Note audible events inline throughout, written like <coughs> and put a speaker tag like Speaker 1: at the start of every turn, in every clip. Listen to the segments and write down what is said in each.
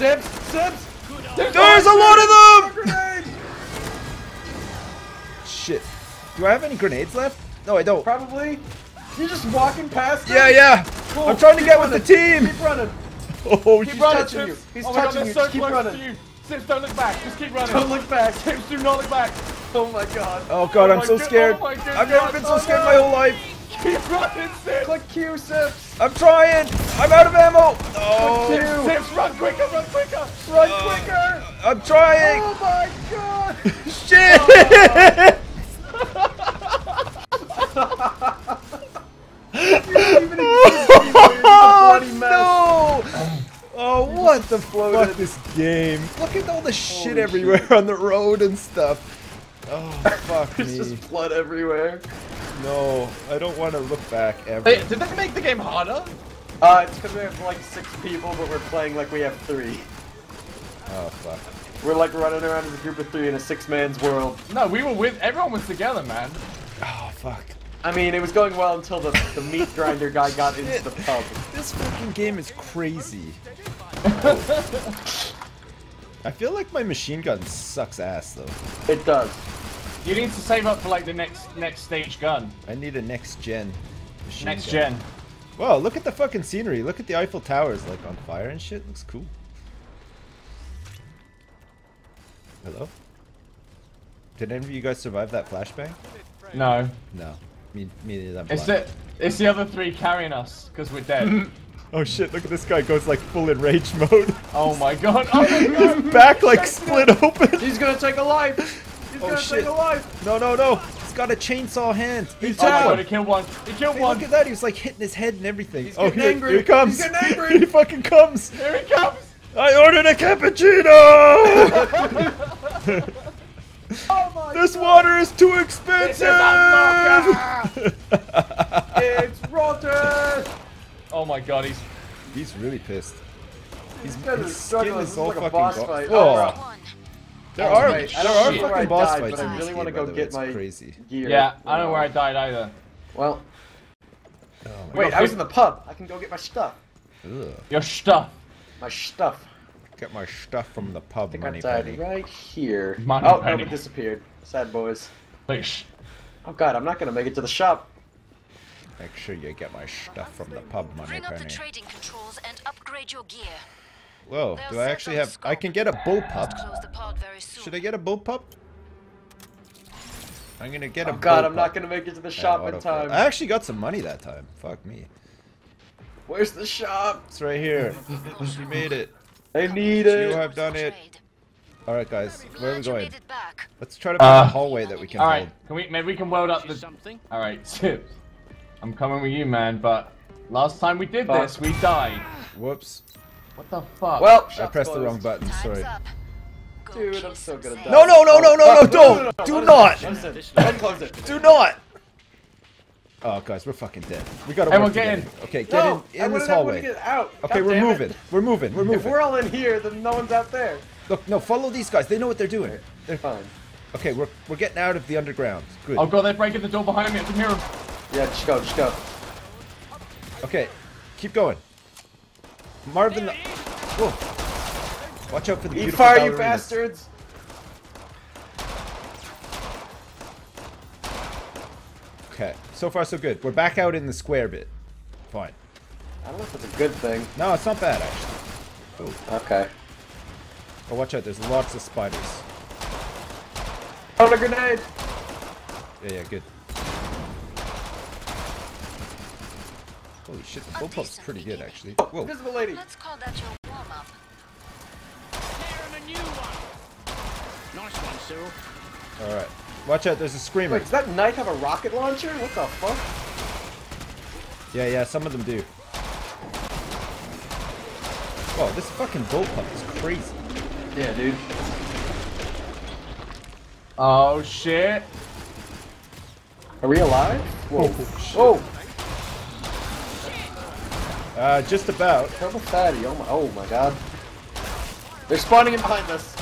Speaker 1: Sips, sips.
Speaker 2: There's a lot of them! Shit. Do I have any grenades left? No, I don't.
Speaker 1: Probably. You're just walking past. him?
Speaker 2: Yeah, yeah.
Speaker 1: Cool.
Speaker 2: I'm trying to
Speaker 1: Keep
Speaker 2: get with the team.
Speaker 1: Keep running. <laughs>
Speaker 2: Oh,
Speaker 1: Keep running,
Speaker 3: Touching you.
Speaker 1: He's
Speaker 3: oh my god,
Speaker 1: touching you.
Speaker 3: so
Speaker 1: keep running.
Speaker 3: to you. Sips, don't look back. Just keep running.
Speaker 1: Don't look back.
Speaker 3: Sips, do not look back.
Speaker 1: Oh my god.
Speaker 2: Oh god,
Speaker 3: Oh
Speaker 2: I'm so scared.
Speaker 3: oh
Speaker 2: I've never been so
Speaker 3: Oh
Speaker 2: scared
Speaker 3: no.
Speaker 2: my whole life.
Speaker 3: Keep running, Sips.
Speaker 1: Click Q, Sips.
Speaker 2: I'm trying. I'm out of ammo. Oh.
Speaker 3: Sips, run quicker, run quicker.
Speaker 1: Run
Speaker 2: Uh,
Speaker 1: quicker.
Speaker 2: I'm trying.
Speaker 1: Oh my god.
Speaker 2: Shit.
Speaker 1: Oh, <laughs>
Speaker 2: no! Oh, what the fuck this game? Look at all the shit
Speaker 1: Holy
Speaker 2: everywhere
Speaker 1: shit.
Speaker 2: on the road and stuff. Oh, fuck <laughs>
Speaker 1: There's
Speaker 2: me.
Speaker 1: just blood everywhere.
Speaker 2: No, I don't want to look back ever.
Speaker 3: Hey, did that make the game harder?
Speaker 1: Uh, it's because we have like six people, but we're playing like we have three.
Speaker 2: Oh, fuck.
Speaker 1: We're like running around as a group of three in a six-man's world.
Speaker 3: No, we were with. Everyone was together, man.
Speaker 2: Oh, fuck.
Speaker 1: I mean, it was going well until the, the meat <laughs> grinder guy got into the pub.
Speaker 2: This fucking game is crazy. <laughs> I feel like my machine gun sucks ass, though.
Speaker 1: It does.
Speaker 3: You need to save up for like the next next stage gun.
Speaker 2: I need a next gen
Speaker 3: Next
Speaker 2: gun.
Speaker 3: gen.
Speaker 2: Wow, look at the fucking scenery. Look at the Eiffel Towers, like on fire and shit. Looks cool. Hello? Did any of you guys survive that flashbang?
Speaker 3: No.
Speaker 2: No. Me, me neither.
Speaker 3: It's the it's the other three carrying us because we're dead. <laughs>
Speaker 2: Oh shit, look at this guy goes like full enrage <laughs> mode.
Speaker 3: oh my god. <laughs> Oh my god.
Speaker 2: His back like split open.
Speaker 1: He's gonna take a life. He's
Speaker 2: Oh,
Speaker 1: gonna
Speaker 2: shit.
Speaker 1: take a.
Speaker 2: No, no, no. He's got a chainsaw hand. He's
Speaker 3: Oh my
Speaker 2: down.
Speaker 3: he killed one. He killed
Speaker 2: Hey,
Speaker 3: one.
Speaker 2: look at that. He was like hitting his head and everything.
Speaker 1: He's
Speaker 2: oh,
Speaker 1: getting
Speaker 2: here,
Speaker 1: angry.
Speaker 2: here he comes.
Speaker 1: He's getting angry. <laughs>
Speaker 2: he fucking comes.
Speaker 3: Here he comes.
Speaker 2: I ordered a cappuccino. <laughs>
Speaker 1: Oh my
Speaker 2: this water is too expensive.
Speaker 3: is <laughs>
Speaker 1: It's rotten.
Speaker 3: Oh my god, he's
Speaker 2: He's really pissed. He's,
Speaker 1: This guy's
Speaker 2: his
Speaker 1: struggling.
Speaker 2: skin
Speaker 1: This
Speaker 2: is
Speaker 1: is
Speaker 2: all
Speaker 1: like a
Speaker 2: fucking
Speaker 1: boss
Speaker 2: go-
Speaker 1: fight.
Speaker 2: Oh,
Speaker 1: Oh,
Speaker 2: there
Speaker 3: Oh,
Speaker 2: are
Speaker 3: wait,
Speaker 2: there
Speaker 3: I don't
Speaker 2: are
Speaker 3: know where
Speaker 1: I
Speaker 2: fucking boss
Speaker 1: died,
Speaker 2: fights
Speaker 1: but
Speaker 2: in
Speaker 1: I really wanna go get my-
Speaker 2: crazy.
Speaker 1: Gear.
Speaker 3: yeah. I don't know where I died either.
Speaker 1: Well,
Speaker 2: Oh,
Speaker 1: wait, I was in the pub. I can go get my stuff.
Speaker 2: Ugh.
Speaker 3: Your stuff.
Speaker 1: My stuff.
Speaker 2: Get my stuff from the pub,
Speaker 1: I think
Speaker 2: money
Speaker 1: I died
Speaker 2: penny.
Speaker 1: right here.
Speaker 3: Money
Speaker 1: oh, no, it disappeared. Sad boys.
Speaker 3: Like, sh-
Speaker 1: Oh god, I'm not gonna make it to the shop.
Speaker 2: Make sure you get my stuff from the pub, money
Speaker 4: Bring up the trading controls and upgrade your gear.
Speaker 2: Whoa, do I actually have? I can get a bull pup.
Speaker 4: close the pod very soon.
Speaker 2: Should I get a bull pup? I'm gonna get a
Speaker 1: Oh god, I'm not gonna make it to the
Speaker 2: Yeah,
Speaker 1: shop in time.
Speaker 2: I actually got some money that time. Fuck me.
Speaker 1: Where's the shop?
Speaker 2: It's right here. we made it.
Speaker 1: I need it!
Speaker 2: You have done it. All right, guys. Where are we going?
Speaker 4: made it back.
Speaker 2: Let's try to find
Speaker 3: Uh,
Speaker 2: a hallway that we can
Speaker 3: all
Speaker 2: hold.
Speaker 3: Can we? Maybe we can weld up the. All right, <laughs> Sips. I'm coming with you, man. But last time we did
Speaker 1: Fuck.
Speaker 3: this, we died.
Speaker 2: Whoops.
Speaker 3: What the fuck?
Speaker 1: Well,
Speaker 2: I
Speaker 1: shop's
Speaker 2: pressed the wrong button. Sorry.
Speaker 1: Dude, I'm so
Speaker 4: some
Speaker 1: gonna
Speaker 4: Zeds.
Speaker 1: die.
Speaker 2: No, no, no, no, no, no! Don't! <laughs> Do not!
Speaker 1: Don't close it.
Speaker 2: Do not! Oh, guys, we're fucking dead. We gotta
Speaker 3: Everyone
Speaker 2: work
Speaker 3: get
Speaker 2: together.
Speaker 3: in.
Speaker 2: Okay, get
Speaker 1: no,
Speaker 2: in
Speaker 1: I
Speaker 2: in
Speaker 1: wanted
Speaker 2: this hallway.
Speaker 1: to get out.
Speaker 2: Okay,
Speaker 1: God
Speaker 2: we're
Speaker 1: damn it.
Speaker 2: moving. We're moving. We're
Speaker 1: If
Speaker 2: moving.
Speaker 1: we're all in here, then no one's out there.
Speaker 2: Look, no, follow these guys. They know what they're doing. They're
Speaker 1: Fine.
Speaker 2: Okay, we're we're getting out of the underground. Good.
Speaker 3: Oh god, they're breaking the door behind me. I can hear them.
Speaker 1: Yeah, just go, just go.
Speaker 2: Okay, keep going. Marvin. The... Whoa. Watch out for the
Speaker 1: Eat
Speaker 2: beautiful
Speaker 1: fire, you bastards!
Speaker 2: Okay, so far so good. We're back out in the square bit. Fine.
Speaker 1: I don't know if it's a good thing.
Speaker 2: No, it's not bad actually.
Speaker 1: Okay.
Speaker 2: Oh, watch out. There's lots of spiders.
Speaker 1: On a grenade!
Speaker 2: Yeah, yeah, good. Holy shit, the bullpup's pretty good actually. Oh, Whoa.
Speaker 1: Invisible lady!
Speaker 4: Let's call that your warm-up. Nice one, Cyril.
Speaker 2: Alright. Watch out, there's a screamer.
Speaker 1: Wait, does that knight have a rocket launcher? What the fuck?
Speaker 2: Yeah, yeah, some of them do. Whoa, this fucking bullpup is crazy.
Speaker 1: Yeah, dude.
Speaker 3: Oh shit.
Speaker 1: Are we alive? Whoa.
Speaker 2: Oh, shit.
Speaker 1: Whoa!
Speaker 2: Uh, just about.
Speaker 1: Level 30, oh my, oh my god. They're spawning in behind us.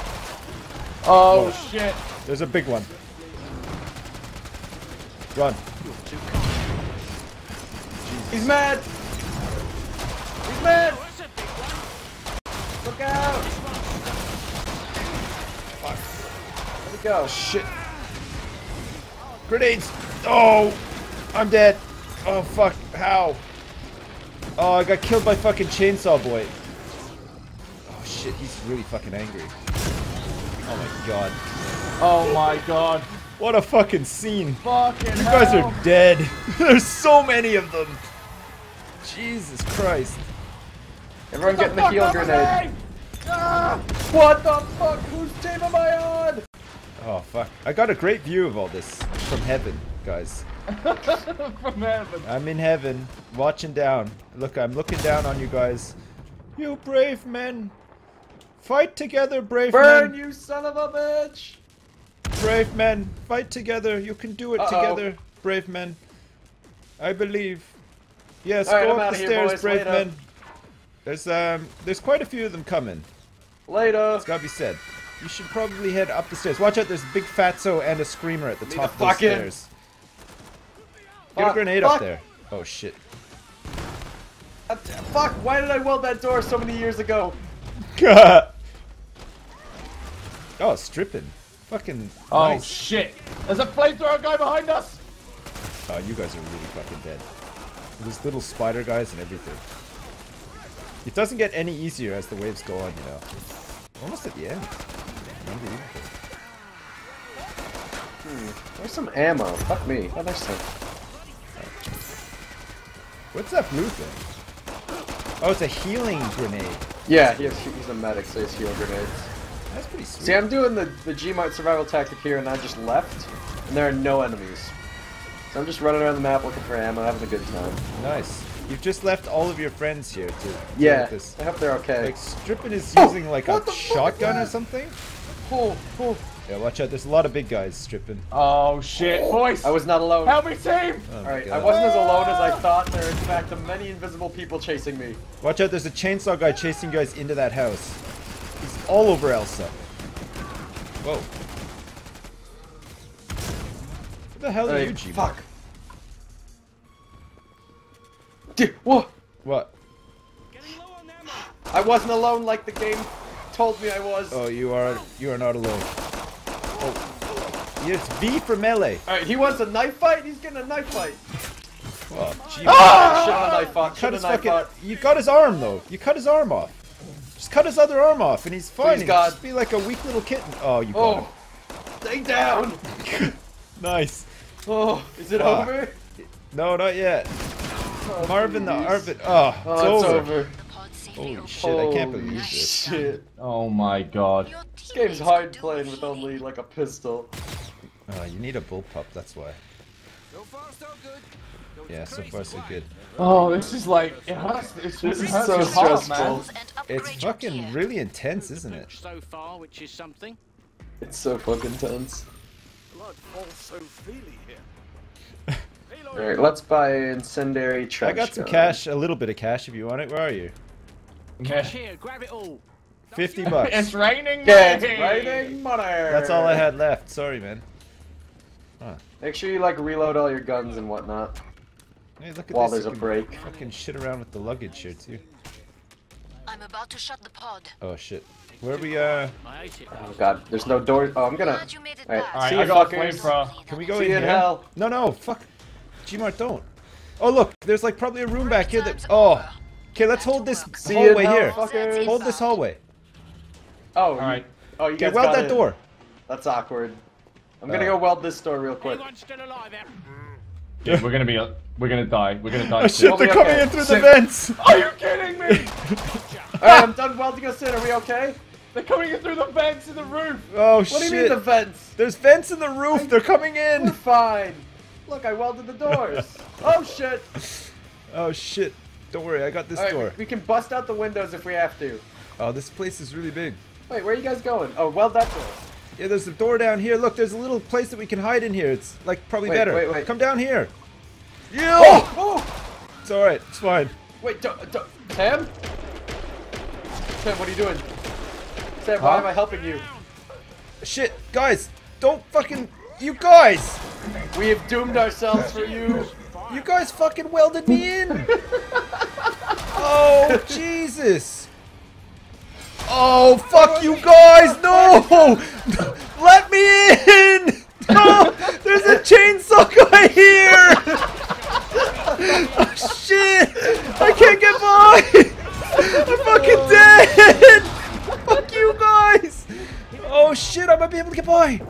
Speaker 3: Oh, oh shit.
Speaker 2: There's a big one. Run.
Speaker 1: He's mad! He's mad! Look out! Fuck. Let me go.
Speaker 2: Oh, shit. Grenades! Oh! I'm dead. Oh, fuck. How? Oh, I got killed by fucking Chainsaw Boy. Oh, shit. He's really fucking angry. Oh, my God.
Speaker 3: Oh my god.
Speaker 2: What a fucking scene.
Speaker 3: Fucking
Speaker 2: You guys are dead. <laughs> There's so many of them. Jesus Christ.
Speaker 1: Everyone getting the heal grenade. Ah! What the fuck? Whose team am I on?
Speaker 2: Oh, fuck. I got a great view of all this from heaven, guys.
Speaker 3: From heaven.
Speaker 2: I'm in heaven, watching down. Look, I'm looking down on you guys. You brave men. Fight together, brave
Speaker 1: Burn,
Speaker 2: men.
Speaker 1: you son of a bitch!
Speaker 2: Brave men. Fight together. You can do it
Speaker 1: Uh-oh.
Speaker 2: together, brave men. I believe. Yes,
Speaker 1: All
Speaker 2: go up the stairs,
Speaker 1: boys.
Speaker 2: brave
Speaker 1: Later.
Speaker 2: men. There's um, there's quite a few of them coming.
Speaker 1: Later.
Speaker 2: It's gotta be said. You should probably head up the stairs. Watch out, there's a big fatso and a screamer at the
Speaker 1: Need
Speaker 2: top
Speaker 1: to
Speaker 2: of
Speaker 1: in.
Speaker 2: stairs. Get a grenade
Speaker 1: fuck.
Speaker 2: up there. Oh shit.
Speaker 1: Uh, Fuck, why did I weld that door so many years ago? <laughs>
Speaker 2: oh, Strippin. Fucking
Speaker 3: Oh
Speaker 2: nice.
Speaker 3: shit. There's a flamethrower guy behind us.
Speaker 2: Oh, you guys are really fucking dead. There's little spider guys and everything. It doesn't get any easier as the waves go on, you know. Almost at the end. Unbelievable.
Speaker 1: Where's some ammo? Fuck me. Oh, there's some.
Speaker 2: What's that blue thing? Oh, it's a healing grenade.
Speaker 1: Yeah, he has, he's a medic, so he has heal grenades.
Speaker 2: That's pretty sweet.
Speaker 1: See, I'm doing the, the Gmart survival tactic here, and I just left, and there are no enemies. So I'm just running around the map looking for ammo, having a good time.
Speaker 2: Nice. You've just left all of your friends here to
Speaker 1: Yeah,
Speaker 2: this.
Speaker 1: I hope they're okay.
Speaker 2: Like, Strippin is
Speaker 1: Oh,
Speaker 2: using like a
Speaker 1: the fuck is
Speaker 2: shotgun or something?
Speaker 1: Oh, oh.
Speaker 2: Yeah, watch out. There's a lot of big guys Strippin.
Speaker 3: Oh shit. Boys.
Speaker 1: I was not alone.
Speaker 3: Help me team.
Speaker 2: Oh
Speaker 1: Alright, I wasn't as alone as I thought. There are in fact many invisible people chasing me.
Speaker 2: Watch out, there's a chainsaw guy chasing guys into that house. He's all over Elsa. Whoa. What the hell are you, G?
Speaker 1: fuck. Dude, what?
Speaker 2: What?
Speaker 1: I wasn't alone like the game told me I was.
Speaker 2: Oh, you are you are not alone. Oh. It's V for melee.
Speaker 1: Alright, he wants a knife fight? He's getting a knife fight.
Speaker 2: Oh, G.
Speaker 1: Ah! Shit on a knife fight.
Speaker 2: Cut
Speaker 1: Shit
Speaker 2: his
Speaker 1: knife
Speaker 2: fucking. You cut his arm though. You cut his arm off. Just cut his other arm off, and he's fine.
Speaker 1: Please, God.
Speaker 2: Just be like a weak little kitten. Oh, you got him.
Speaker 1: Oh, stay down. <laughs>
Speaker 2: Nice.
Speaker 1: Oh, is it
Speaker 2: Fuck.
Speaker 1: over?
Speaker 2: No, not yet.
Speaker 1: Oh,
Speaker 2: Marvin the
Speaker 1: please.
Speaker 2: Arvin. Oh,
Speaker 1: Oh,
Speaker 2: it's,
Speaker 1: it's
Speaker 2: over.
Speaker 1: over.
Speaker 4: Pod safely
Speaker 2: Holy shit! I can't believe this.
Speaker 1: Shit.
Speaker 3: Oh my god.
Speaker 1: This game's
Speaker 4: teammates
Speaker 1: hard playing with only like a pistol.
Speaker 2: Oh, you need a bullpup. That's why. Yeah, so far so good.
Speaker 3: Oh, this is like it hurts. It's,
Speaker 1: This
Speaker 3: it
Speaker 1: is
Speaker 3: hurts
Speaker 1: so
Speaker 3: your
Speaker 1: stressful.
Speaker 3: man.
Speaker 2: It's fucking really intense, isn't it?
Speaker 5: so far, which is something.
Speaker 1: It's so fucking tense.
Speaker 5: Blood falls so freely here. <laughs>
Speaker 1: Alright, let's buy incendiary trench
Speaker 2: I got some
Speaker 1: gun.
Speaker 2: cash, a little bit of cash if you want it. Where are you?
Speaker 5: Cash here, grab it all.
Speaker 2: 50 bucks.
Speaker 3: It's raining.
Speaker 1: Get
Speaker 3: money!
Speaker 1: raining money!
Speaker 2: That's all I had left. Sorry, man.
Speaker 1: Make sure you like reload all your guns and whatnot
Speaker 2: Hey, look at
Speaker 1: while
Speaker 2: this.
Speaker 1: there's a break.
Speaker 2: Fucking shit around with the luggage here, too.
Speaker 4: I'm about to shut the pod.
Speaker 2: Oh, shit. Where are we, uh...
Speaker 5: I hate it.
Speaker 1: Oh god, there's no door. Oh, I'm gonna.
Speaker 4: Glad you made it
Speaker 1: Alright,
Speaker 4: back.
Speaker 3: Alright,
Speaker 1: See
Speaker 3: I
Speaker 1: you
Speaker 3: got a
Speaker 1: fuckers.
Speaker 3: flamethrower.
Speaker 2: Can we go
Speaker 1: See
Speaker 2: in
Speaker 1: you in
Speaker 2: here?
Speaker 1: hell.
Speaker 2: No, no, fuck. Gmart, don't. Oh, look. There's, like, probably a room back here that... Oh. Okay, let's hold this
Speaker 1: See
Speaker 2: hallway
Speaker 1: hell,
Speaker 2: here.
Speaker 1: fuckers.
Speaker 2: Hold this hallway.
Speaker 1: Oh, you-
Speaker 3: Alright.
Speaker 1: Oh, you
Speaker 2: Okay,
Speaker 1: guys
Speaker 2: weld
Speaker 1: got
Speaker 2: that
Speaker 1: in.
Speaker 2: door.
Speaker 1: That's awkward. I'm gonna
Speaker 2: Uh.
Speaker 1: go weld this door real quick.
Speaker 5: Anyone still alive out?
Speaker 3: Yeah, we're gonna be. We're gonna die. We're gonna die.
Speaker 2: Oh,
Speaker 3: soon.
Speaker 2: shit,
Speaker 1: We'll
Speaker 2: they're coming
Speaker 1: okay.
Speaker 2: in through the vents.
Speaker 3: Are you kidding me? <laughs>
Speaker 1: Alright, I'm done welding us in. Are we okay?
Speaker 3: They're coming in through the vents in the roof.
Speaker 2: Oh,
Speaker 1: What
Speaker 2: shit.
Speaker 1: What do you mean the vents?
Speaker 2: There's vents in the roof. They're coming in.
Speaker 1: We're
Speaker 2: in.
Speaker 1: fine. Look, I welded the doors. <laughs> oh shit!
Speaker 2: Oh, shit. Don't worry. I got this door.
Speaker 1: we can bust out the windows if we have to.
Speaker 2: Oh, this place is really big.
Speaker 1: Wait, where are you guys going? Oh, weld that door.
Speaker 2: Yeah, there's a door down here. Look, there's a little place that we can hide in here. It's like probably
Speaker 1: Wait,
Speaker 2: better.
Speaker 1: wait, wait.
Speaker 2: Come down here. You.
Speaker 1: Oh! Oh!
Speaker 2: It's all right. It's fine.
Speaker 1: Wait, don't, don't, Sam? Sam, what are you doing? Sam, why am I helping you?
Speaker 2: Shit, guys, don't fucking. You guys,
Speaker 1: We have doomed ourselves for you.
Speaker 2: You guys fucking welded me in. <laughs> oh Jesus. Oh fuck you guys! No, <laughs> Let me in! <laughs> No! There's a chainsaw guy here! Oh shit! I can't get by! I'm fucking dead! Fuck you guys! Oh shit, I might be able to get by!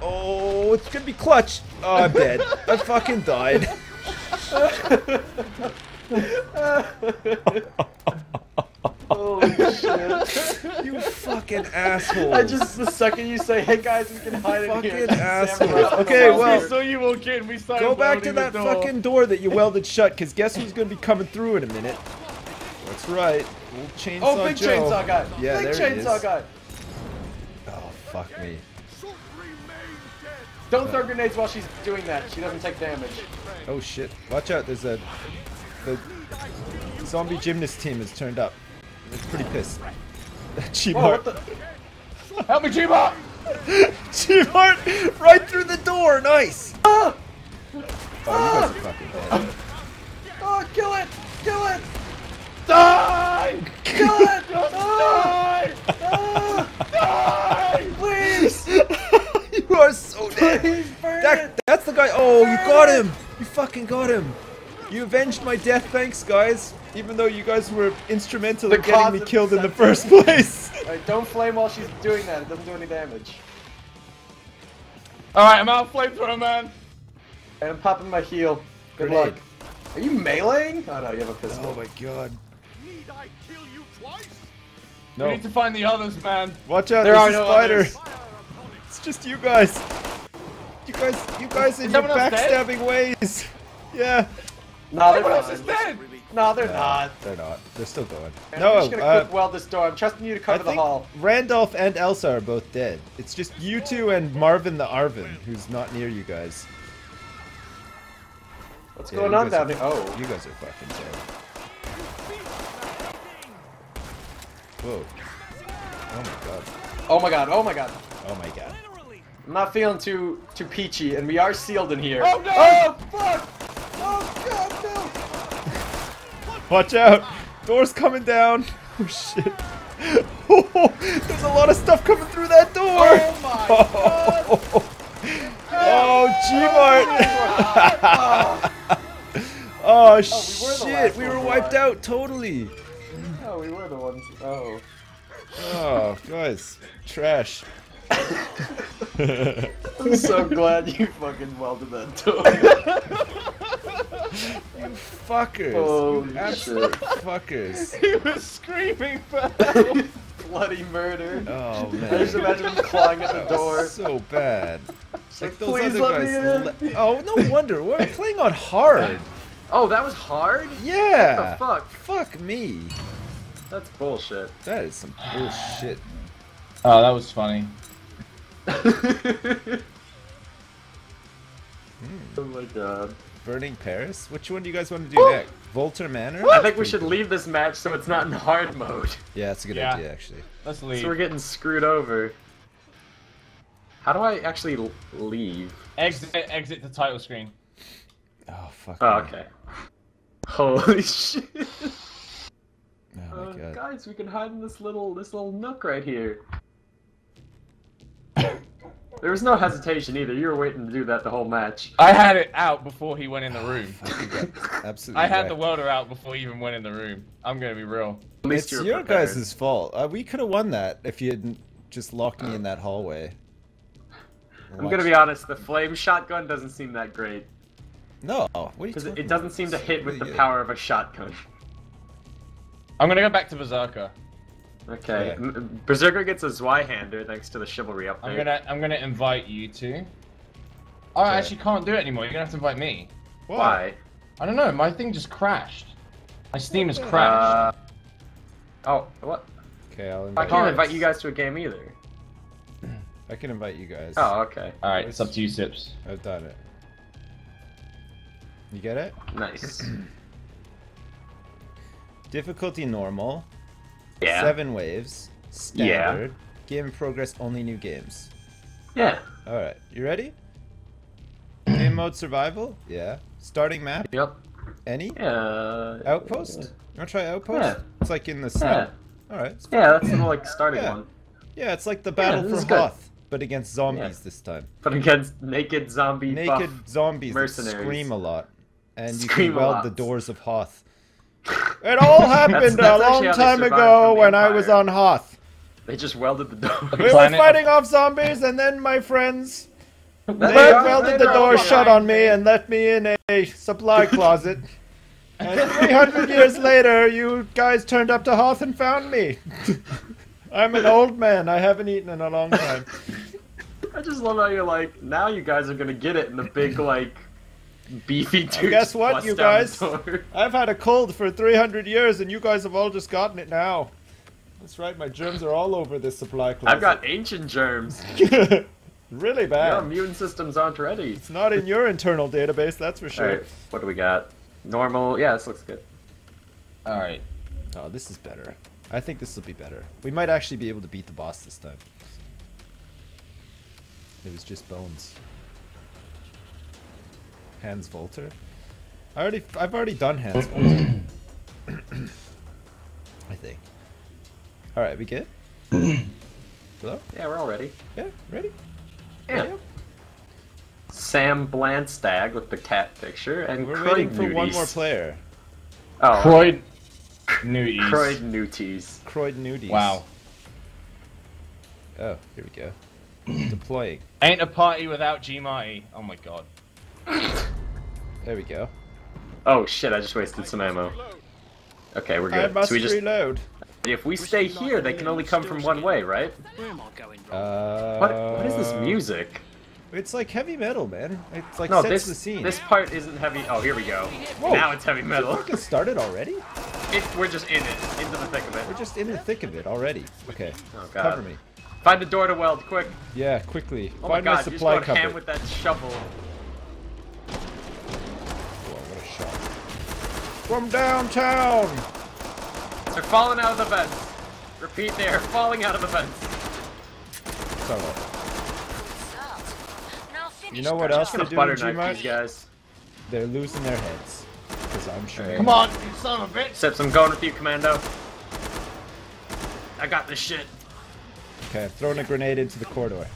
Speaker 2: Oh, it's gonna be clutch. Oh, I'm dead. I fucking died.
Speaker 1: Holy <laughs> oh, shit.
Speaker 2: You fucking asshole.
Speaker 1: I just, the second you say, hey guys, we can hide in here.
Speaker 2: Fucking asshole. Okay, oh,
Speaker 3: we
Speaker 2: well-
Speaker 3: saw you walk in. We started
Speaker 2: Go back to that
Speaker 3: door.
Speaker 2: fucking door that you welded shut, because guess who's gonna be coming through in a minute? That's right. Old oh, chainsaw
Speaker 1: Oh, big
Speaker 2: Joe.
Speaker 1: chainsaw guy.
Speaker 2: Yeah,
Speaker 1: big
Speaker 2: there he
Speaker 1: chainsaw
Speaker 2: is.
Speaker 1: guy.
Speaker 2: Oh, fuck me.
Speaker 1: Don't throw grenades while she's doing that. She doesn't take damage.
Speaker 2: Oh shit. Watch out, there's a... The zombie gymnast team has turned up. It's pretty pissed. <laughs> Cheap
Speaker 1: Whoa, what
Speaker 2: heart.
Speaker 1: the?
Speaker 3: Help me, G-Bot!
Speaker 2: Cheap heart! Right through the door! Nice!
Speaker 1: Ah!
Speaker 2: Oh, you guys are fucking dead.
Speaker 1: Oh, kill it! Kill it!
Speaker 3: Die! <laughs>
Speaker 1: Kill it! Ah!
Speaker 3: Die!
Speaker 1: Ah! Please!
Speaker 2: you are so <laughs> dead! That, that's the guy. Oh, you got him! You fucking got him! You avenged my death, thanks, guys. Even though you guys were instrumental
Speaker 1: The
Speaker 2: in getting me
Speaker 1: of
Speaker 2: killed in the first place. <laughs>
Speaker 1: Alright, don't flame while she's doing that. It doesn't do any damage.
Speaker 3: Alright, I'm out of flamethrower, man.
Speaker 1: And I'm popping my heal. Good
Speaker 2: Grenade.
Speaker 1: luck. Are you meleeing? Oh no, you have a pistol.
Speaker 2: oh my god.
Speaker 5: Need I kill you twice?
Speaker 3: We need to find the others, man.
Speaker 2: Watch out,
Speaker 1: There
Speaker 2: there's
Speaker 1: are
Speaker 2: a
Speaker 1: no
Speaker 2: spider.
Speaker 1: others. <laughs>
Speaker 2: It's just you guys. You guys, you guys in your
Speaker 3: someone else dead?
Speaker 2: backstabbing ways. <laughs> Yeah.
Speaker 1: No, they're
Speaker 3: Everyone is
Speaker 1: not.
Speaker 3: dead!
Speaker 1: No, they're
Speaker 2: No,
Speaker 1: not.
Speaker 2: They're not. They're still going.
Speaker 1: Man,
Speaker 2: no,
Speaker 1: I'm just gonna
Speaker 2: uh,
Speaker 1: quick weld this door. I'm trusting you to
Speaker 2: I
Speaker 1: cover the hall.
Speaker 2: Randolph and Elsa are both dead. It's just you two and Marvin the Arvin, who's not near you guys.
Speaker 1: What's
Speaker 2: Yeah,
Speaker 1: going on down
Speaker 2: are-
Speaker 1: here? Oh.
Speaker 2: You guys are fucking dead. Whoa. Oh my god.
Speaker 1: Oh my god, oh my god.
Speaker 2: Oh my god.
Speaker 1: I'm not feeling too too peachy, and we are sealed in here.
Speaker 3: Oh, no!
Speaker 1: Oh fuck! Oh god, no!
Speaker 2: Watch out! Door's coming down! <laughs> Oh shit. Oh, <laughs> there's a lot of stuff coming through that door!
Speaker 1: Oh my <laughs> oh, god!
Speaker 2: Oh, oh G-Mart! oh, oh shit, we
Speaker 1: last
Speaker 2: were wiped out totally!
Speaker 1: Oh, we were the ones. Oh.
Speaker 2: Oh, guys, trash.
Speaker 1: I'm so glad you fucking welded that door.
Speaker 2: you Fuckers.
Speaker 1: Holy
Speaker 2: you absolute
Speaker 1: shit.
Speaker 2: fuckers. <laughs>
Speaker 3: He was screaming for help.
Speaker 1: Bloody murder.
Speaker 2: Oh man.
Speaker 1: I just imagine him clawing at the door.
Speaker 2: So bad. Like those
Speaker 1: Please
Speaker 2: other
Speaker 1: let me
Speaker 2: guys.
Speaker 1: in.
Speaker 2: oh, no wonder. We're playing on hard.
Speaker 1: Oh, that was hard?
Speaker 2: Yeah.
Speaker 1: What the fuck?
Speaker 2: Fuck me.
Speaker 1: That's bullshit.
Speaker 2: That is some bullshit.
Speaker 3: Oh, that was funny. <laughs>
Speaker 1: oh my god.
Speaker 2: Burning Paris? Which one do you guys want to do next? Volter Manor?
Speaker 1: I think we should leave this match so it's not in hard mode. <laughs>
Speaker 2: Yeah, that's a good
Speaker 3: Yeah.
Speaker 2: idea, actually.
Speaker 3: Let's leave.
Speaker 1: So we're getting screwed over. How do I actually leave?
Speaker 3: Exit, exit the title screen.
Speaker 2: Oh, fuck.
Speaker 1: Oh,
Speaker 2: me.
Speaker 1: okay. Holy <laughs> shit.
Speaker 2: Oh, my
Speaker 1: Uh,
Speaker 2: god.
Speaker 1: guys, we can hide in this little this little nook right here. There was no hesitation either. You were waiting to do that the whole match.
Speaker 3: I had it out before he went in the room. <laughs>
Speaker 2: Absolutely.
Speaker 3: I had the
Speaker 2: wrecked.
Speaker 3: welder out before he even went in the room. I'm gonna be real.
Speaker 1: At least
Speaker 2: It's your
Speaker 1: prepared.
Speaker 2: guys' fault. Uh, we could have won that if you hadn't just locked me in that hallway.
Speaker 1: I'm gonna be honest. The flame shotgun doesn't seem that great
Speaker 2: No, what are you
Speaker 1: because it, doesn't
Speaker 2: about?
Speaker 1: seem to hit with
Speaker 2: really
Speaker 1: the
Speaker 2: good.
Speaker 1: power of a shotgun.
Speaker 3: I'm gonna go back to Berserker.
Speaker 1: Okay,
Speaker 2: Yeah.
Speaker 1: Berserker gets a Zweihander thanks to the chivalry update.
Speaker 3: I'm gonna I'm gonna invite you two. Oh, I
Speaker 2: Okay.
Speaker 3: actually can't do it anymore. You're gonna have to invite me.
Speaker 1: Why?
Speaker 3: I don't know. My thing just crashed. My Steam has crashed.
Speaker 1: Uh, oh, what?
Speaker 2: Okay, I'll
Speaker 1: I can't
Speaker 3: can't.
Speaker 1: invite you guys to a game either. <clears throat>
Speaker 2: I can invite you guys.
Speaker 1: Oh, okay.
Speaker 3: All right, it's up to you, Sips.
Speaker 2: I've done it. You get it?
Speaker 1: Nice. <clears throat>
Speaker 2: Difficulty normal.
Speaker 1: Yeah.
Speaker 2: Seven waves. Standard. Game in progress. Only new games.
Speaker 1: Yeah.
Speaker 2: All right, you ready? Game mode survival. Yeah. Starting map.
Speaker 1: Yep.
Speaker 2: Any?
Speaker 1: Yeah.
Speaker 2: Outpost. You wanna try outpost?
Speaker 1: Yeah.
Speaker 2: It's like in the snow.
Speaker 1: Yeah.
Speaker 2: All right. it's
Speaker 1: Yeah, that's the like starting
Speaker 2: Yeah.
Speaker 1: one.
Speaker 2: Yeah, it's like the battle for. Hoth. but against zombies this time.
Speaker 1: But against naked zombie
Speaker 2: Naked zombies
Speaker 1: mercenaries.
Speaker 2: scream a lot, and you
Speaker 1: Scream
Speaker 2: can weld the doors of Hoth. It all happened
Speaker 1: that's
Speaker 2: a long time ago
Speaker 1: from the
Speaker 2: when I was on Hoth.
Speaker 1: They just welded the door.
Speaker 2: We were
Speaker 3: Planet-
Speaker 2: fighting off zombies, and then my friends they
Speaker 1: They are-
Speaker 2: welded
Speaker 1: they
Speaker 2: the door shut on me and let me in a supply closet. And 300 years later, you guys turned up to Hoth and found me. <laughs> I'm an old man. I haven't eaten in a long time.
Speaker 1: I just love how you're like, now you guys are gonna get it in the big like beefy dude.
Speaker 2: guess what, you guys? <laughs> I've had a cold for 300 years, and you guys have all just gotten it now. That's right, my germs are all over this supply closet.
Speaker 1: I've got ancient germs. <laughs>
Speaker 2: really bad.
Speaker 1: Your immune systems aren't ready.
Speaker 2: It's not in your internal database, that's for sure.
Speaker 1: Alright, what do we got? Normal. Yeah, this looks good.
Speaker 3: All right.
Speaker 2: Oh, this is better. I think this will be better. We might actually be able to beat the boss this time. It was just bones. Hans Volter. I already, I've already done Hans Volter. <coughs> I think. All right, we good? Hello?
Speaker 1: Yeah, we're all ready.
Speaker 2: Yeah, ready?
Speaker 1: Yeah. Sam Blandstag with the cat picture and
Speaker 2: We're
Speaker 1: Croyd
Speaker 2: waiting for one more player.
Speaker 1: Oh,
Speaker 3: Croyd <laughs> Newties.
Speaker 1: Croyd Nuties.
Speaker 2: Croyd Nudies.
Speaker 3: Wow.
Speaker 2: Oh, here we go. Deploying.
Speaker 3: Ain't a party without G Marty. Oh my god. <laughs>
Speaker 2: There we go.
Speaker 1: Oh shit! I just wasted some ammo. Okay, we're
Speaker 2: I
Speaker 1: good.
Speaker 2: must
Speaker 1: So we just
Speaker 2: reload.
Speaker 1: if we stay here, they can only come from one way, right?
Speaker 5: Where am I going wrong?
Speaker 2: Uh,
Speaker 1: What? What is this music?
Speaker 2: It's like heavy metal, man. It's like
Speaker 1: No,
Speaker 2: sets
Speaker 1: this
Speaker 2: the scene.
Speaker 1: this part isn't heavy. Oh, here we go.
Speaker 2: Whoa.
Speaker 1: Now it's heavy metal.
Speaker 2: Fucking started already?
Speaker 1: It, we're just in it, into the thick of it.
Speaker 2: We're just in the thick of it already. Okay.
Speaker 1: Oh god.
Speaker 2: Cover me.
Speaker 1: Find the door to weld, quick.
Speaker 2: Yeah, quickly.
Speaker 1: Oh
Speaker 2: Find
Speaker 1: my
Speaker 2: my
Speaker 1: god, just
Speaker 2: supply
Speaker 1: going ham
Speaker 2: cupboard.
Speaker 1: with that shovel.
Speaker 2: From downtown!
Speaker 1: They're falling out of the vents. Repeat, they are falling out of the vents.
Speaker 2: So, uh,
Speaker 4: Start. Now finish
Speaker 2: You know what else
Speaker 4: job.
Speaker 2: they
Speaker 1: Gonna
Speaker 2: do
Speaker 1: butter
Speaker 2: in
Speaker 1: knife
Speaker 2: Gmod?
Speaker 1: these guys.
Speaker 2: they're losing their heads. Because I'm sure.
Speaker 3: Come on, you son of a bitch.
Speaker 1: Sips, I'm going with you, Commando. I got this shit.
Speaker 2: Okay, I'm throwing a grenade into the corridor.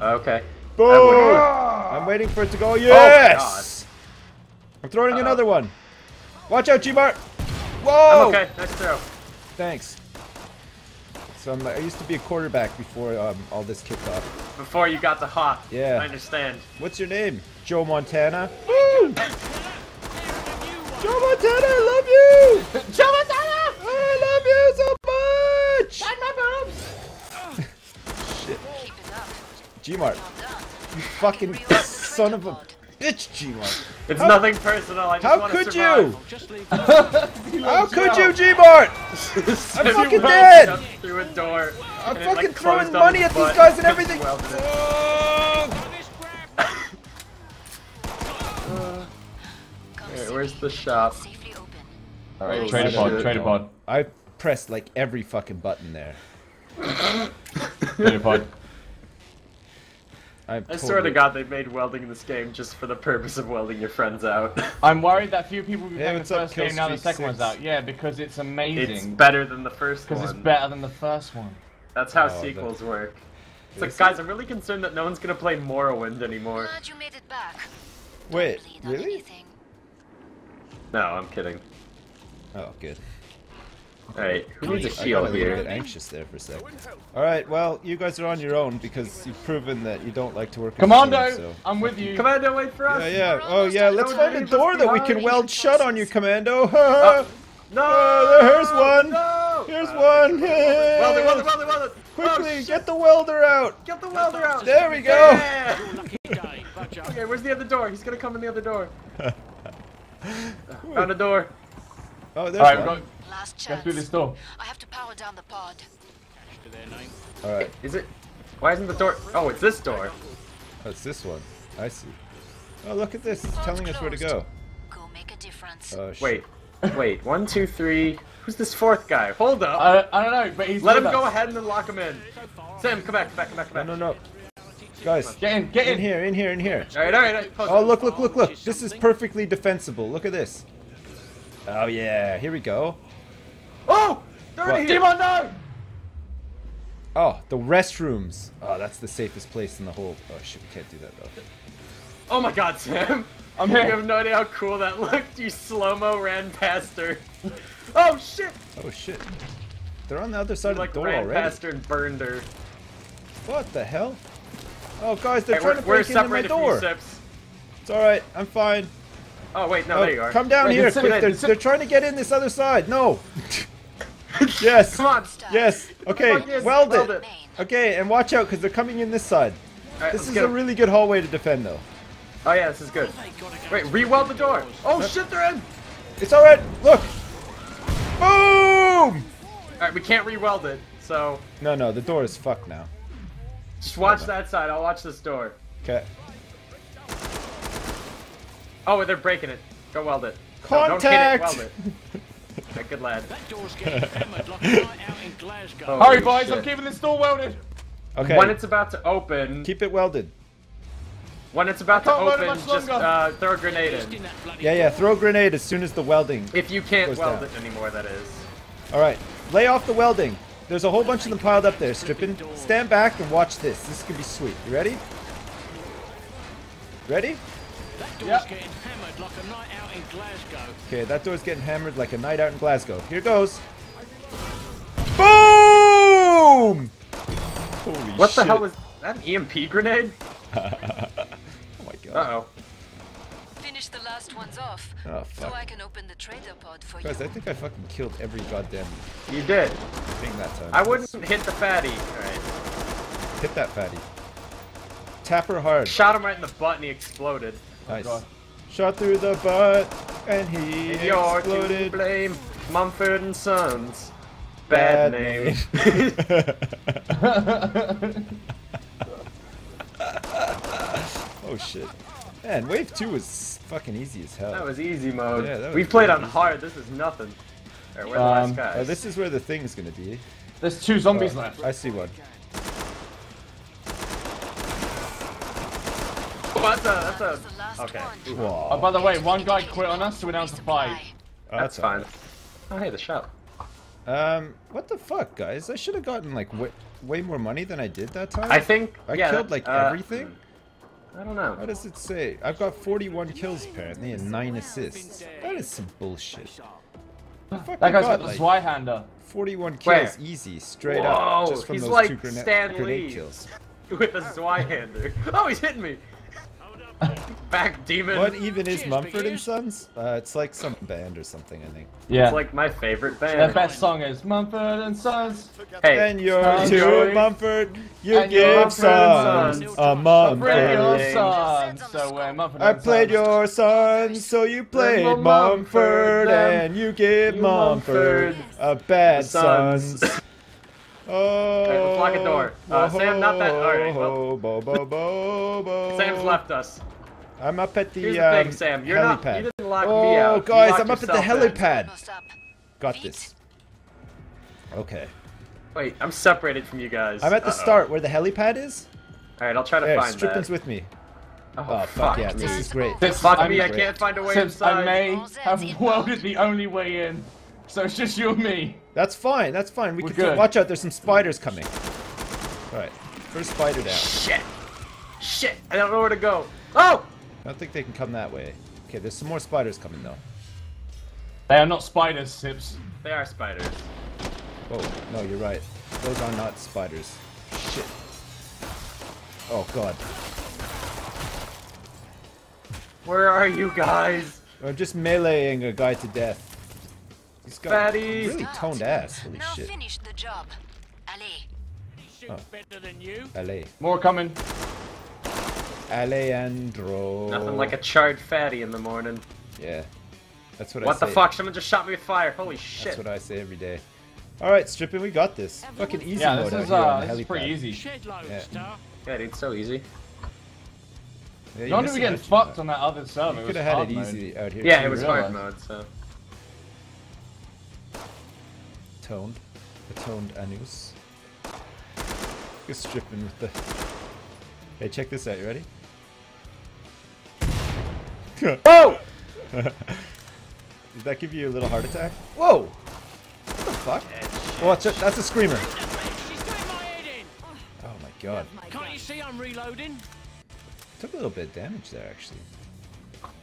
Speaker 1: Okay.
Speaker 2: Boom! I'm waiting for it to go. Yes! I'm throwing
Speaker 1: Uh-oh.
Speaker 2: another one. Watch out, G-Mart!
Speaker 1: I'm
Speaker 2: Whoa!
Speaker 1: okay. Nice throw.
Speaker 2: Thanks. So I'm, I used to be a quarterback before um, all this kicked off.
Speaker 1: Before you got the hot.
Speaker 2: Yeah.
Speaker 1: I understand.
Speaker 2: What's your name? Joe Montana. Woo! Joe Montana, I love you! <laughs>
Speaker 1: Joe Montana!
Speaker 2: I love you so much!
Speaker 1: Find my boobs! <laughs>
Speaker 2: Shit.
Speaker 4: Keep it up.
Speaker 2: G-Mart, you fucking <laughs> son of a bitch, G-Mart.
Speaker 1: It's
Speaker 2: How-
Speaker 1: nothing personal. I just
Speaker 2: How
Speaker 1: want
Speaker 2: could
Speaker 1: to survive. <laughs>
Speaker 2: you?
Speaker 5: Just leave.
Speaker 2: How could you, G-Mart?
Speaker 1: I'm
Speaker 2: fucking dead!
Speaker 1: Through a door.
Speaker 2: I'm
Speaker 1: and it,
Speaker 2: fucking
Speaker 1: like,
Speaker 2: throwing money
Speaker 1: his
Speaker 2: at these guys and everything.
Speaker 1: he welded it.
Speaker 2: Oh!
Speaker 1: Where's the shop?
Speaker 3: All right, trader
Speaker 1: shit.
Speaker 3: pod, trader pod,
Speaker 2: I pressed like every fucking button there.
Speaker 3: trader pod.
Speaker 2: I,
Speaker 1: I swear to God, they made welding in this game just for the purpose of welding your friends out. <laughs>
Speaker 3: I'm worried that few people will be
Speaker 2: Hey,
Speaker 3: playing the first game now the
Speaker 2: Killstreak
Speaker 3: second one's out. Yeah, because it's amazing.
Speaker 1: it's better than the first one.
Speaker 3: Because it's better than the first one.
Speaker 1: That's how
Speaker 2: Oh,
Speaker 1: sequels work. It's like,
Speaker 2: Is
Speaker 1: guys, I'm really concerned that no one's gonna play Morrowind anymore.
Speaker 4: Glad you made it back.
Speaker 2: Wait, really?
Speaker 4: anything.
Speaker 1: No, I'm kidding.
Speaker 2: Oh, good.
Speaker 1: Alright, who needs a
Speaker 2: I got
Speaker 1: shield
Speaker 2: a little bit anxious there for a sec. Alright, well, you guys are on your own because you've proven that you don't like to work as a
Speaker 3: Commando,
Speaker 2: team, so.
Speaker 3: I'm with you.
Speaker 1: Commando, wait for us!
Speaker 2: Yeah, yeah. Oh, yeah, let's find a door that we can weld shut on you, Commando. <laughs>
Speaker 1: No!
Speaker 2: Oh, there's one.
Speaker 1: No!
Speaker 2: Here's
Speaker 1: Uh,
Speaker 2: one.
Speaker 1: Weld it, weld it, weld it, weld it!
Speaker 2: Quickly,
Speaker 1: Oh,
Speaker 2: get the welder out.
Speaker 1: Get the welder out!
Speaker 2: There we go.
Speaker 1: Yeah!
Speaker 5: Lucky day. Budge up.
Speaker 1: Okay, where's the other door? He's gonna come in the other door. <laughs> Found a door.
Speaker 2: Oh, there's
Speaker 3: Alright, we've
Speaker 2: one.
Speaker 3: got.
Speaker 4: Last
Speaker 3: Let's
Speaker 4: chance.
Speaker 3: do this door.
Speaker 4: I have to power down the pod.
Speaker 5: To their name.
Speaker 2: Alright,
Speaker 1: Is it? Why isn't the door? Oh, it's this door.
Speaker 2: Oh, that's this one. I see. Oh, look at this. It's
Speaker 4: Pod's
Speaker 2: telling us where to go.
Speaker 4: Go make a difference.
Speaker 2: Oh, shit.
Speaker 1: Wait, wait. One, two, three. Who's this fourth guy? Hold up.
Speaker 3: I, I don't know, but he's
Speaker 1: Let
Speaker 3: with
Speaker 1: him go ahead and then lock him in. Sam, come back, come back, come back, come back.
Speaker 2: no, no. no. Guys,
Speaker 3: Get in, get
Speaker 2: in
Speaker 3: in.
Speaker 2: here, in here, in here.
Speaker 1: All right, all right. all right.
Speaker 2: Oh, look, look, look, look. This is perfectly defensible. Look at this. Oh, yeah. Here we go.
Speaker 1: Oh! They're
Speaker 2: What?
Speaker 1: in here.
Speaker 3: Demon, no!
Speaker 2: Oh, the restrooms. Oh, that's the safest place in the whole. Oh shit, we can't do that though.
Speaker 1: Oh my god, Sam!
Speaker 3: I'm
Speaker 1: You
Speaker 3: here.
Speaker 1: have no idea how cool that looked. You slow-mo ran past her. Oh shit!
Speaker 2: Oh shit. They're on the other side
Speaker 1: You, like
Speaker 2: of the door
Speaker 1: ran
Speaker 2: already.
Speaker 1: past her and burned her.
Speaker 2: What the hell? Oh guys, they're
Speaker 1: Hey,
Speaker 2: trying to break into my
Speaker 1: separated from you,
Speaker 2: door. It's all right. I'm fine.
Speaker 1: Oh wait, no,
Speaker 2: Oh,
Speaker 1: there you are.
Speaker 2: come down
Speaker 3: Wait,
Speaker 2: here, quick! They're, they're trying to get in this other side. No. <laughs> yes.
Speaker 1: Come on.
Speaker 2: Yes. Okay.
Speaker 1: Fuck yes,
Speaker 2: Weld
Speaker 1: weld
Speaker 2: it.
Speaker 1: it.
Speaker 2: Okay, and watch out because they're coming in this side.
Speaker 1: Alright,
Speaker 2: This is a really good hallway to defend, though.
Speaker 1: Oh yeah, this is good.
Speaker 5: They gotta go
Speaker 1: Wait, re-weld the door. Oh shit, they're in.
Speaker 2: It's all right. Look. Boom!
Speaker 1: All right, we can't re-weld it, so
Speaker 2: No, no, the door is fucked now.
Speaker 1: just watch that side. I'll watch this door.
Speaker 2: Okay.
Speaker 1: Oh, they're breaking it. Go weld it. No, don't hit it,
Speaker 2: Contact!
Speaker 1: weld it. <laughs> Good lad.
Speaker 5: That door's getting hammered like a night out in Glasgow.
Speaker 1: Oh.
Speaker 3: Hurry, boys!
Speaker 1: shit.
Speaker 3: I'm keeping this door welded.
Speaker 2: Okay.
Speaker 1: When it's about to open,
Speaker 2: Keep it welded.
Speaker 1: when it's about to
Speaker 3: I can't weld it
Speaker 1: open, just uh, throw a grenade
Speaker 5: in
Speaker 1: in.
Speaker 5: that bloody
Speaker 2: Yeah, yeah. Throw a grenade as soon as the welding.
Speaker 1: If you can't
Speaker 2: Goes
Speaker 1: weld
Speaker 2: down.
Speaker 1: it anymore, that is.
Speaker 2: All right. Lay off the welding. There's a whole bunch of them piled up there, Strippin. Stand back and watch this. This could be sweet. You ready? Ready?
Speaker 5: That door's
Speaker 3: Yep.
Speaker 5: getting hammered like a night out in Glasgow.
Speaker 2: Okay, that door's getting hammered like a night out in Glasgow. Here goes. Boom! Holy
Speaker 1: What the hell was that? An EMP grenade? <laughs>
Speaker 2: Oh my god.
Speaker 1: Uh oh.
Speaker 4: Finish the last ones off.
Speaker 2: Oh
Speaker 4: So I
Speaker 2: fuck.
Speaker 4: can open the trader pod for
Speaker 2: Guys,
Speaker 4: you.
Speaker 2: I think I fucking killed every goddamn
Speaker 1: You did.
Speaker 2: thing that time.
Speaker 1: I wouldn't hit the fatty. Alright.
Speaker 2: hit that fatty. Tap her hard.
Speaker 1: Shot him right in the butt and he exploded.
Speaker 2: Nice.
Speaker 3: God.
Speaker 2: Shot through the butt and he
Speaker 1: And you're to
Speaker 2: exploded.
Speaker 1: blame. Mumford and Sons. Bad, name. <laughs>
Speaker 2: oh shit. Man, wave two was fucking easy as hell.
Speaker 1: that was easy mode.
Speaker 2: Yeah, that was
Speaker 1: we played on
Speaker 2: easy.
Speaker 1: hard. This is nothing. Alright, we're the
Speaker 3: Um,
Speaker 1: last guys.
Speaker 2: Oh, this is where the thing's gonna be.
Speaker 3: There's two zombies
Speaker 2: Oh,
Speaker 3: left.
Speaker 2: I see one.
Speaker 1: That's a. That's
Speaker 4: That was the
Speaker 1: a. Okay.
Speaker 2: Whoa.
Speaker 3: Oh, by the way, one guy quit on us, so we're down to five.
Speaker 4: Supply.
Speaker 2: Oh,
Speaker 1: That's fine.
Speaker 2: alright.
Speaker 1: Oh, hey, the shop.
Speaker 2: Um, what the fuck, guys? I should have gotten like way, way more money than I did that time.
Speaker 1: I think.
Speaker 2: I
Speaker 1: yeah,
Speaker 2: killed like
Speaker 1: uh,
Speaker 2: everything.
Speaker 1: I don't know.
Speaker 2: What does it say? I've got 41 kills apparently and 9 assists. That is some bullshit. I fucking
Speaker 3: That guy's
Speaker 2: got
Speaker 3: got the
Speaker 2: like
Speaker 3: Zweihander.
Speaker 2: 41 kills
Speaker 1: Where?
Speaker 2: easy, straight
Speaker 1: Whoa,
Speaker 2: up, just from
Speaker 1: he's
Speaker 2: those
Speaker 1: like
Speaker 2: two grena-
Speaker 1: Stan
Speaker 2: grenade kills. <laughs>
Speaker 1: With a Zweihander. Oh, he's hitting me. Back demon.
Speaker 2: What even is
Speaker 5: Cheers,
Speaker 2: Mumford and. Sons? Uh, it's like some band or something, I think.
Speaker 3: Yeah.
Speaker 1: It's like my favorite
Speaker 3: band.
Speaker 1: band.
Speaker 3: best song is Mumford and Sons.
Speaker 1: Hey,
Speaker 2: And you're
Speaker 3: And
Speaker 2: to
Speaker 3: you're-
Speaker 2: Mumford, you
Speaker 3: and
Speaker 2: give
Speaker 3: Mumford
Speaker 2: sons
Speaker 1: Sons.
Speaker 2: a
Speaker 3: Mumford
Speaker 1: Brand
Speaker 3: your
Speaker 2: Mumford.
Speaker 3: sons. So we're Mumford
Speaker 2: I played your sons, so you played
Speaker 3: Mumford,
Speaker 2: Mumford, and you give
Speaker 1: You
Speaker 2: Mumford
Speaker 1: Mumford
Speaker 2: a bad
Speaker 1: sons.
Speaker 2: sons. Oh,
Speaker 1: Alright, let's lock a door. Uh, Sam, not that- alright, well.
Speaker 2: bo, bo, bo, bo.
Speaker 1: Sam's left us.
Speaker 2: I'm up at the
Speaker 1: Here's the
Speaker 2: um,
Speaker 1: thing, Sam. You're not.
Speaker 2: helipad.
Speaker 1: You didn't lock
Speaker 2: oh,
Speaker 1: me out. You
Speaker 2: guys, I'm up at the helipad.
Speaker 4: Up.
Speaker 2: Got
Speaker 4: Feet.
Speaker 2: this. Okay.
Speaker 1: Wait, I'm separated from you guys.
Speaker 2: I'm at the
Speaker 1: Uh-oh.
Speaker 2: start where the helipad is.
Speaker 1: Alright, I'll try to
Speaker 2: There,
Speaker 1: find
Speaker 2: Strippin's
Speaker 1: that.
Speaker 2: with me.
Speaker 1: Oh,
Speaker 2: Oh, fuck yeah, this is great.
Speaker 3: Since
Speaker 1: Fuck
Speaker 3: I'm-
Speaker 1: me, I can't find a way
Speaker 3: Since
Speaker 1: inside.
Speaker 3: I may have
Speaker 4: involved.
Speaker 3: welded the only way in. So it's just you and me.
Speaker 2: That's fine. That's fine. We
Speaker 3: We're
Speaker 2: can
Speaker 3: good.
Speaker 2: watch out. There's some spiders coming. All right, first spider down.
Speaker 1: Shit. Shit. I don't know where to go. Oh!
Speaker 2: I don't think they can come that way. Okay, there's some more spiders coming though.
Speaker 3: They are not spiders, Sips.
Speaker 1: They are spiders.
Speaker 2: Oh no, you're right. Those are not spiders. Shit. Oh god.
Speaker 1: Where are you guys?
Speaker 2: I'm just meleeing a guy to death. He's got
Speaker 1: Fatty.
Speaker 2: really toned ass. Holy
Speaker 4: Now
Speaker 2: shit.
Speaker 4: finish the job. Allez.
Speaker 5: He shoots
Speaker 2: Oh.
Speaker 5: better than you.
Speaker 2: Ale.
Speaker 3: More coming.
Speaker 2: Alejandro.
Speaker 1: Nothing like a charred fatty in the morning.
Speaker 2: Yeah. That's what, I
Speaker 1: What the fuck? Someone just shot me with fire. Holy shit.
Speaker 2: That's what I say every day. Alright, Strippin, we got this. Fucking easy
Speaker 3: Yeah,
Speaker 2: mode
Speaker 3: this
Speaker 2: out
Speaker 3: is
Speaker 2: here
Speaker 3: uh,
Speaker 2: the
Speaker 3: this is pretty easy.
Speaker 2: Yeah.
Speaker 5: Star.
Speaker 1: Yeah, dude, so easy.
Speaker 2: Yeah,
Speaker 3: No wonder
Speaker 2: missing
Speaker 3: we're getting
Speaker 2: out.
Speaker 3: fucked on that other server.
Speaker 2: You could have had it
Speaker 3: mode.
Speaker 2: easy out here.
Speaker 1: Yeah, it was
Speaker 3: realize.
Speaker 1: hard mode, so.
Speaker 2: toned. The toned anus. Just stripping with the. Hey, check this out. You ready? <laughs>
Speaker 1: Oh!
Speaker 2: Did that give you a little heart attack? Whoa! What the fuck? Oh, watch it. That's a screamer.
Speaker 5: Oh my
Speaker 2: god.
Speaker 5: Can't you see I'm reloading?
Speaker 2: Took a little bit of damage there, actually.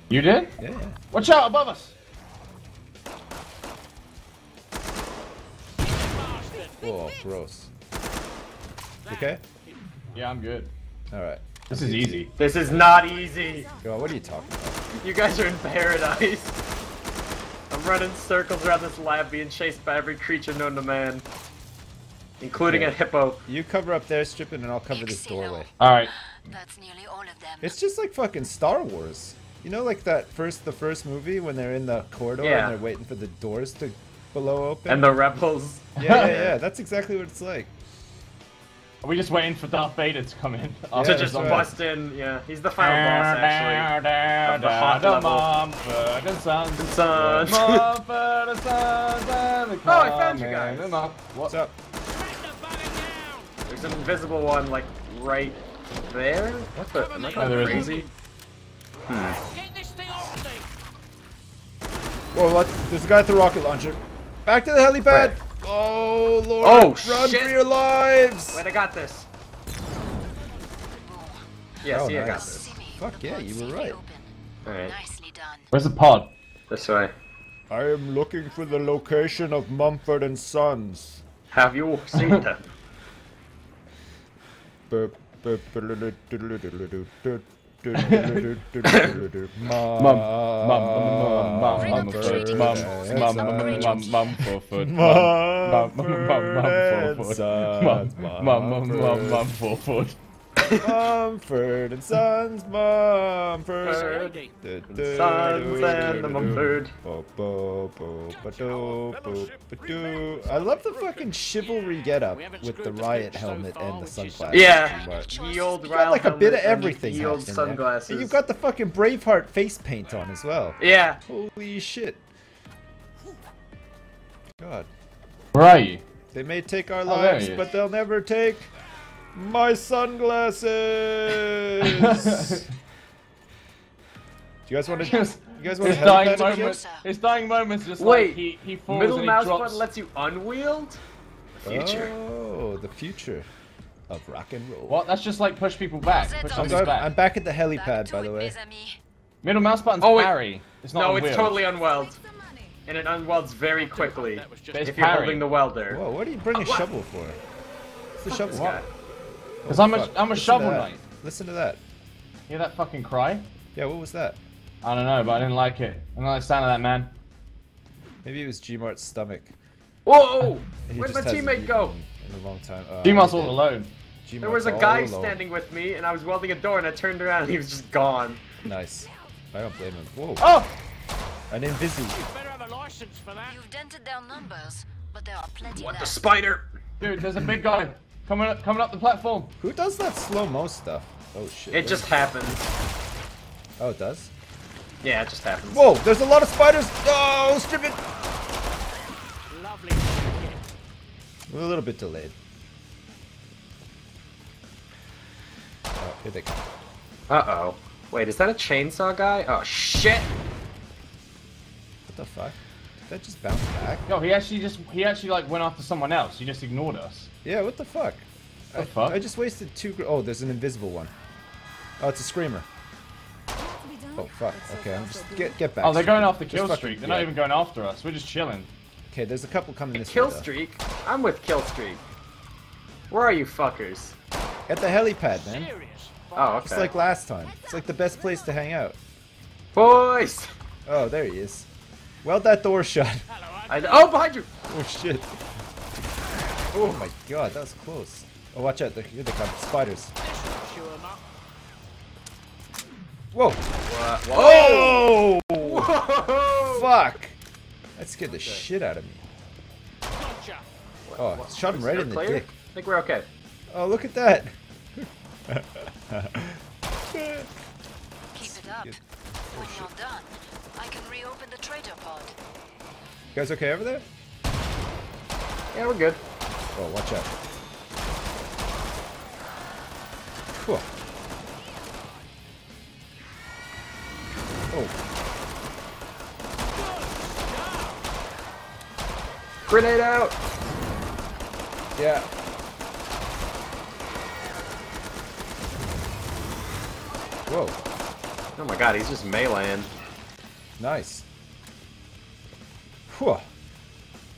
Speaker 3: You did?
Speaker 2: Yeah, yeah.
Speaker 3: Watch out above us.
Speaker 5: Bastard.
Speaker 2: Oh, gross. Okay?
Speaker 3: Yeah, I'm good.
Speaker 2: Alright.
Speaker 3: This is easy.
Speaker 1: This is not easy.
Speaker 2: God, what are you talking about?
Speaker 1: You guys are in paradise. I'm running circles around this lab being chased by every creature known to man. Including a hippo.
Speaker 2: You cover up there, Strippin, and I'll cover this doorway.
Speaker 3: All right.
Speaker 4: That's nearly all of them.
Speaker 2: It's just like fucking Star Wars. You know, like that first, the first movie when they're in the corridor
Speaker 1: Yeah.
Speaker 2: and they're waiting for the doors to below open.
Speaker 1: And the rebels.
Speaker 2: yeah, yeah, <laughs> yeah. That's exactly what it's like.
Speaker 3: Are we just waiting for Darth Vader to come in?
Speaker 2: Yeah,
Speaker 1: to just
Speaker 2: right.
Speaker 1: Uh, bust in, yeah. He's the final boss, actually. Of the hot level.
Speaker 3: Mumford and Sons.
Speaker 1: And Sons.
Speaker 3: Mumford and Sons. and the <laughs>
Speaker 1: Oh, I found you
Speaker 3: coming
Speaker 1: guys.
Speaker 3: and up.
Speaker 2: What's up?
Speaker 5: Smack the bugger down.
Speaker 1: There's an invisible one, like, right there? What the? Am I
Speaker 3: Oh,
Speaker 1: going
Speaker 3: there is.
Speaker 1: crazy?
Speaker 5: Get this thing off me.
Speaker 2: Whoa, what? There's a guy with the rocket launcher. Back to the helipad!
Speaker 1: Where?
Speaker 2: Oh, Lord.
Speaker 1: Oh,
Speaker 2: Run
Speaker 1: shit.
Speaker 2: for your lives!
Speaker 1: Wait, I got this. Yeah,
Speaker 2: Oh,
Speaker 1: see, I got this.
Speaker 2: Fuck yeah, you were right.
Speaker 1: Alright,
Speaker 4: Nicely done.
Speaker 3: Where's the pod?
Speaker 1: this way.
Speaker 2: I am looking for the location of Mumford and Sons.
Speaker 1: Have you seen them?
Speaker 2: Burp, burp, Mumford and Sons, Mumford.
Speaker 1: And Sons and the Mumford.
Speaker 2: I love the fucking chivalry getup with the riot helmet and the sunglasses.
Speaker 1: Yeah,
Speaker 2: But
Speaker 1: the old
Speaker 2: riot helmet. like a bit of everything.
Speaker 1: The old sunglasses.
Speaker 2: And you've got the fucking Braveheart face paint on as well.
Speaker 1: Yeah.
Speaker 2: Holy shit. God.
Speaker 3: Where are you?
Speaker 2: They may take our
Speaker 3: Oh,
Speaker 2: lives,
Speaker 3: he is.
Speaker 2: but they'll never take my sunglasses. <laughs> Do you guys want to?
Speaker 3: Just-
Speaker 2: You guys want
Speaker 3: His
Speaker 2: to
Speaker 3: dying
Speaker 2: helipad again?
Speaker 3: moments. His dying moments just
Speaker 1: Wait,
Speaker 3: like he he falls
Speaker 1: Middle
Speaker 3: and he
Speaker 1: mouse
Speaker 3: drops.
Speaker 1: button lets you unwield? The future.
Speaker 2: Oh, the future of rock and roll.
Speaker 3: What? That's just like push people back. Push
Speaker 2: I'm, going,
Speaker 3: back.
Speaker 2: I'm back at the helipad,
Speaker 4: to
Speaker 2: by the way.
Speaker 3: Middle mouse button's
Speaker 1: Oh, wait.
Speaker 3: parry. It's not
Speaker 1: No,
Speaker 3: a
Speaker 1: it's totally unweld. And it unwelds very quickly.
Speaker 5: That was just
Speaker 3: It's
Speaker 1: If you're holding the welder.
Speaker 2: Whoa, what do you bring a shovel for? What's the shovel?
Speaker 1: This
Speaker 3: What?
Speaker 1: Guy.
Speaker 3: Because I'm a
Speaker 2: Fuck,
Speaker 3: I'm a
Speaker 2: listen
Speaker 3: shovel knight.
Speaker 2: Listen to that.
Speaker 3: Hear that fucking cry?
Speaker 2: Yeah, what was that?
Speaker 3: I don't know, but I didn't like it. I don't like the sound of that man.
Speaker 2: Maybe it was Gmart's stomach.
Speaker 1: Whoa! <laughs>
Speaker 2: He
Speaker 1: Where'd my teammate go?
Speaker 2: In a long time. Uh,
Speaker 3: Demon's
Speaker 2: he
Speaker 3: all
Speaker 2: did.
Speaker 3: alone.
Speaker 1: There was a guy
Speaker 2: alone.
Speaker 1: standing with me, and I was welding a door, and I turned around, and he was just gone.
Speaker 2: Nice. I don't blame him. Whoa,
Speaker 3: Oh!
Speaker 2: an invisi.
Speaker 5: better have a license for that.
Speaker 4: You've dented their numbers, but there are plenty
Speaker 1: What the spider?
Speaker 3: Dude, there's a big guy coming up, coming up the platform.
Speaker 2: Who does that slow-mo stuff? Oh shit.
Speaker 1: It just happens.
Speaker 2: Oh, it does?
Speaker 1: Yeah, it just happens.
Speaker 2: Whoa, there's a lot of spiders! Oh, strip it!
Speaker 5: Lovely.
Speaker 2: We're a little bit delayed. Oh, here they come.
Speaker 1: Uh-oh. Wait, is that a chainsaw guy? Oh, shit!
Speaker 2: What the fuck? Did that just bounce back?
Speaker 3: Yo, he actually just he actually like went after someone else. He just ignored us.
Speaker 2: Yeah, what the fuck?
Speaker 3: The
Speaker 2: I,
Speaker 3: fuck?
Speaker 2: I just wasted two. Gr- oh, there's an invisible one. Oh, it's a screamer. Oh fuck. Okay, I'm just get get back.
Speaker 3: Oh, they're going
Speaker 2: Strip.
Speaker 3: after
Speaker 2: Just
Speaker 3: kill
Speaker 2: fucking-
Speaker 3: streak. They're
Speaker 2: yeah.
Speaker 3: not even going after us. We're just chilling.
Speaker 2: Okay, there's a couple coming this way.
Speaker 1: Kill
Speaker 2: though.
Speaker 1: streak? I'm with kill streak. Where are you fuckers?
Speaker 2: At the helipad, man.
Speaker 1: Oh,
Speaker 2: Just
Speaker 1: okay.
Speaker 2: like last time. It's like the best place to hang out.
Speaker 1: Boys!
Speaker 2: Oh, there he is. Weld that door shut.
Speaker 5: Hello,
Speaker 1: I, oh, behind you!
Speaker 2: Oh shit. Oh my god, that was close. Oh, watch out! Here they come. Spiders.
Speaker 5: Chew 'em up.
Speaker 2: Whoa!
Speaker 1: Whoa!
Speaker 2: Oh!
Speaker 1: Whoa!
Speaker 2: Fuck! That scared the shit out of me.
Speaker 5: Gotcha.
Speaker 2: Oh, shot him right in the
Speaker 1: Clear?
Speaker 2: dick.
Speaker 1: I think we're okay.
Speaker 2: Oh, look at that!
Speaker 4: Keep it up.
Speaker 2: Good.
Speaker 4: When you're oh, done, I can reopen the trader pod.
Speaker 2: You guys okay over there?
Speaker 1: Yeah, we're good.
Speaker 2: Oh, watch out. Cool. Oh.
Speaker 1: Grenade out!
Speaker 2: Yeah. Whoa.
Speaker 1: Oh my god, he's just meleeing.
Speaker 2: Nice. Whew.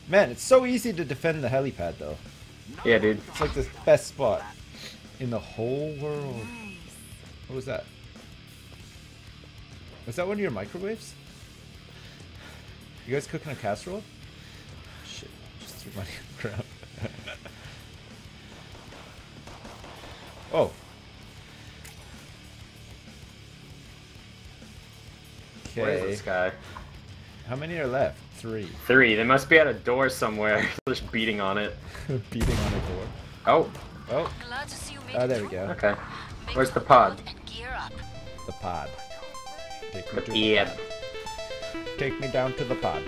Speaker 2: Man, it's so easy to defend the helipad though.
Speaker 1: Yeah, dude.
Speaker 2: It's like the best spot in the whole world. What was that? Was that one of your microwaves? You guys cooking a casserole? Shit, just threw money on the ground. <laughs> oh.
Speaker 1: Where is this guy?
Speaker 2: How many are left? Three.
Speaker 1: Three. They must be at a door somewhere. <laughs> just beating on it. <laughs>
Speaker 2: Beating on a door.
Speaker 1: Oh,
Speaker 2: Oh,
Speaker 4: to see you
Speaker 2: oh, there we go.
Speaker 1: okay. Where's the pod?
Speaker 4: and gear up.
Speaker 2: The pod. Take me, the pod. Take me down to the pod.